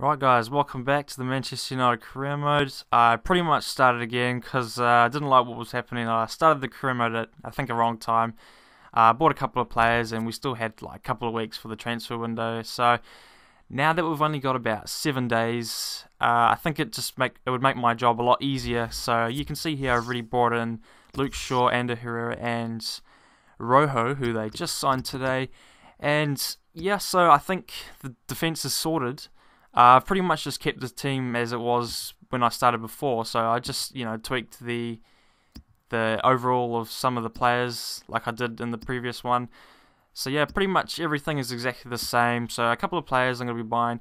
Right, guys, welcome back to the Manchester United career mode. I pretty much started again because uh, I didn't like what was happening. I started the career mode at I think a wrong time. I uh, bought a couple of players, and we still had like a couple of weeks for the transfer window. So now that we've only got about seven days, uh, I think it just make it would make my job a lot easier. So you can see here I've already brought in Luke Shaw, Ander Herrera, and Rojo, who they just signed today. And yeah, so I think the defense is sorted. Uh, I've pretty much just kept the team as it was when I started before. So I just you know tweaked the the overall of some of the players like I did in the previous one. So yeah, pretty much everything is exactly the same. So a couple of players I'm going to be buying.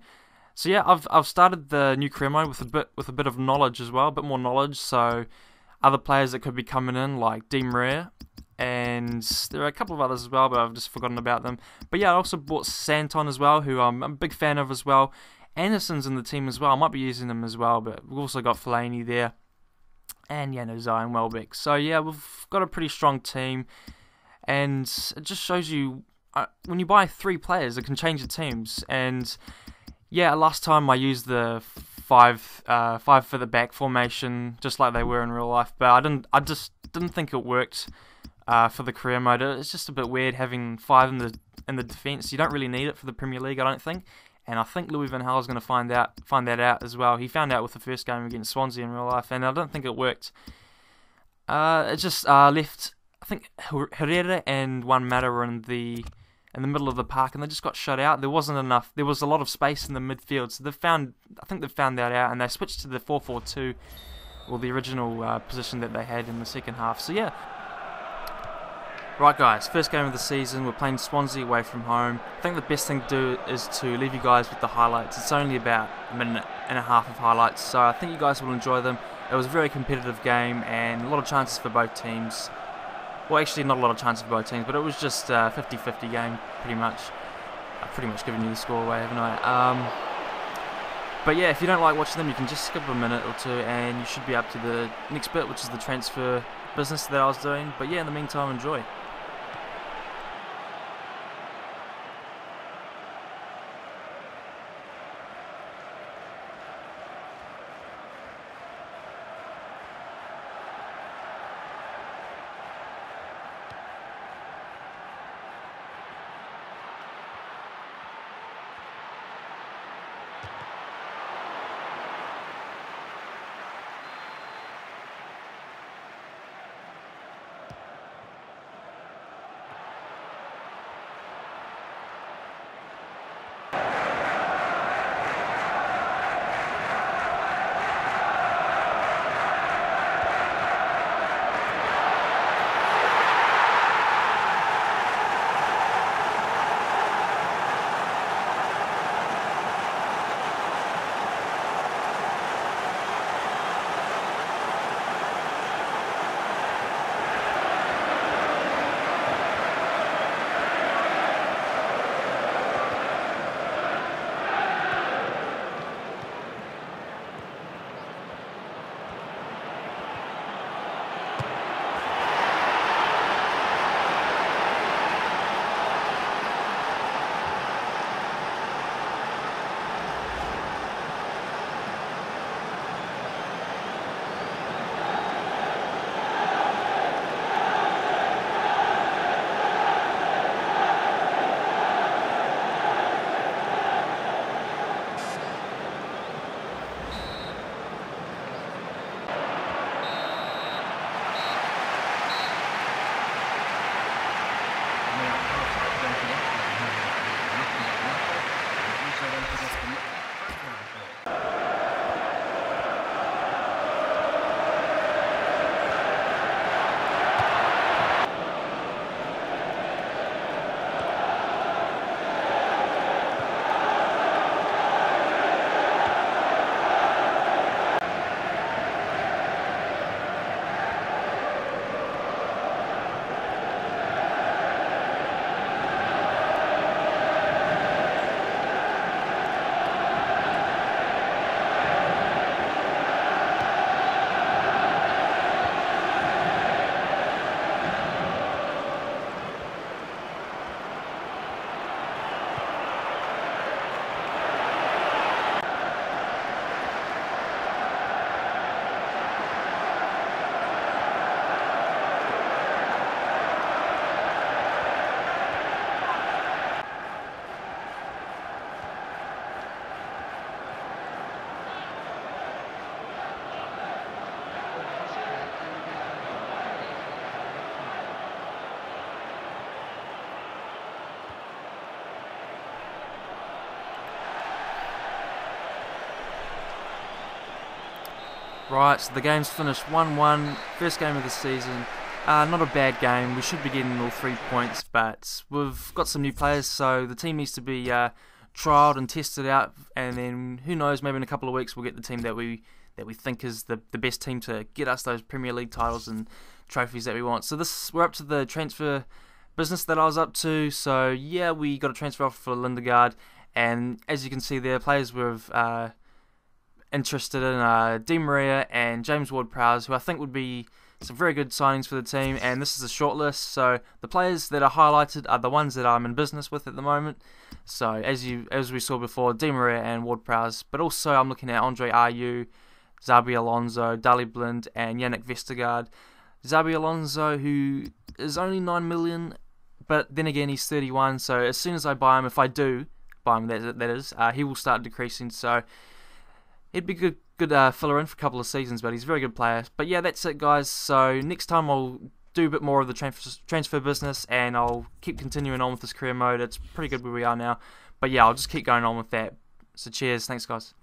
So yeah, I've I've started the new career mode with a bit with a bit of knowledge as well, a bit more knowledge. So other players that could be coming in like Di Maria, and there are a couple of others as well, but I've just forgotten about them. But yeah, I also bought Santon as well, who I'm a big fan of as well. Anderson's in the team as well. I might be using him as well, but we've also got Fellaini there. And yeah, no, Zion Welbeck. So yeah, we've got a pretty strong team. And it just shows you uh, when you buy three players, it can change the teams. And yeah, last time I used the five uh, five for the back formation, just like they were in real life. But I didn't. I just didn't think it worked uh, for the career mode. It's just a bit weird having five in the in the defense. You don't really need it for the Premier League, I don't think. And I think Louis Van Gaal is going to find out find that out as well. He found out with the first game against Swansea in real life, and I don't think it worked. Uh, it just uh, left. I think Herrera and Juan Mata were in the in the middle of the park, and they just got shut out. There wasn't enough. There was a lot of space in the midfield, so they found. I think they found that out, and they switched to the four-four-two, or the original uh, position that they had in the second half. So yeah, Right, guys, first game of the season. We're playing Swansea away from home. I think the best thing to do is to leave you guys with the highlights. It's only about a minute and a half of highlights, so I think you guys will enjoy them. It was a very competitive game and a lot of chances for both teams. Well, actually, not a lot of chances for both teams, but it was just a 50 50 game, pretty much. I've pretty much given you the score away, haven't I? Um, but yeah, if you don't like watching them, you can just skip a minute or two and you should be up to the next bit, which is the transfer business that I was doing. But yeah, in the meantime, enjoy. Right, so the game's finished 1-1, first game of the season. Uh, not a bad game. We should be getting all three points, but we've got some new players, so the team needs to be uh, trialed and tested out, and then who knows? Maybe in a couple of weeks we'll get the team that we that we think is the the best team to get us those Premier League titles and trophies that we want. So this we're up to the transfer business that I was up to. So yeah, we got a transfer offer for Lindegaard, and as you can see there, players we've uh, interested in uh, Di Maria and James Ward-Prowse, who I think would be some very good signings for the team. And this is a short list, so the players that are highlighted are the ones that I'm in business with at the moment. So as you as we saw before, Di Maria and Ward-Prowse, but also I'm looking at Andre Ayew, Xabi Alonso, Daley Blind, and Jannik Vestergaard. Xabi Alonso, who is only 9 million, but then again, he's 31, so as soon as I buy him, if I do buy him, that, that is, uh, he will start decreasing, so he'd be good good uh, filler in for a couple of seasons, but he's a very good player. But yeah, that's it, guys. So next time I'll do a bit more of the transfer, transfer business, and I'll keep continuing on with this career mode. It's pretty good where we are now. But yeah, I'll just keep going on with that. So cheers. Thanks, guys.